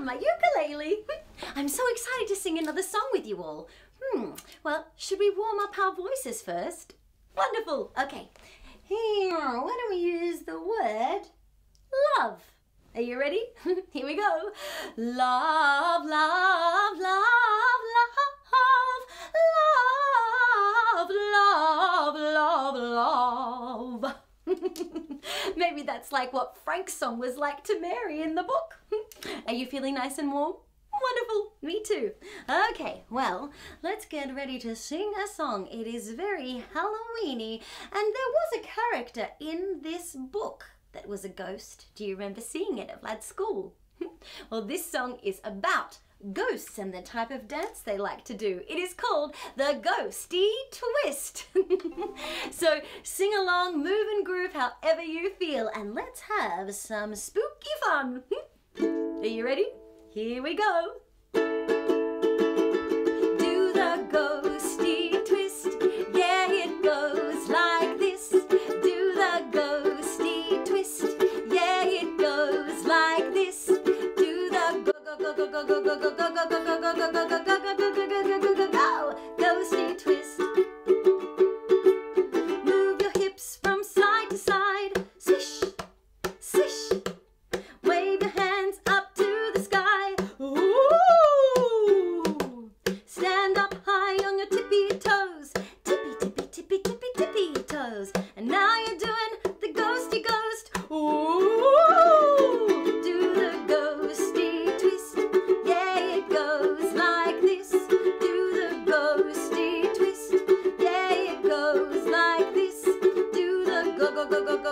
love my ukulele. I'm so excited to sing another song with you all. Hmm, well, should we warm up our voices first? Wonderful. Okay. Here, why don't we use the word love? Are you ready? Here we go. Love, love, love, love, love, love, love, love. Maybe that's like what Frank's song was like to Mary in the book. Are you feeling nice and warm? Wonderful, me too. Okay, well, let's get ready to sing a song. It is very Halloweeny, and there was a character in this book that was a ghost. Do you remember seeing it at school? well, this song is about ghosts and the type of dance they like to do. It is called the Ghostie Twist. so sing along, move and groove however you feel, and let's have some spooky fun. Are you ready? Here we go.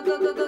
どどどど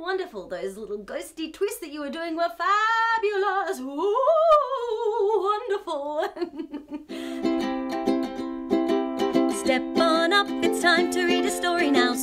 wonderful. Those little ghosty twists that you were doing were fabulous. Ooh, wonderful. Step on up, it's time to read a story now.